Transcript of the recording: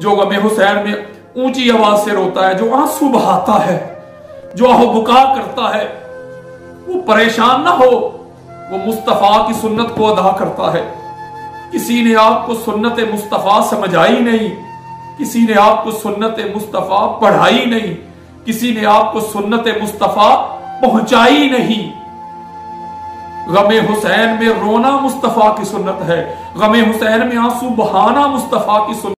जो गमे हुसैन में ऊँची आवाज़ से रोता है, जो आँसू बहाता है, जो आहोबुका करता है, वो परेशान ना हो, वो मुस्तफ़ा की सुन्नत को अदा करता है। किसी ने आपको सुन्नत मुस्तफ़ा समझाई नहीं, किसी ने आपको सुन्नत मुस्तफ़ा पढ़ाई नहीं, किसी ने आपको सुन्नत मुस्तफ़ा पहुंचाई नहीं। गमे हुसैन में रोना मुस्तफ़ा की सुन्नत है, गमे हुसैन में आँसू बहाना मुस्तफ़ा की सुन्नत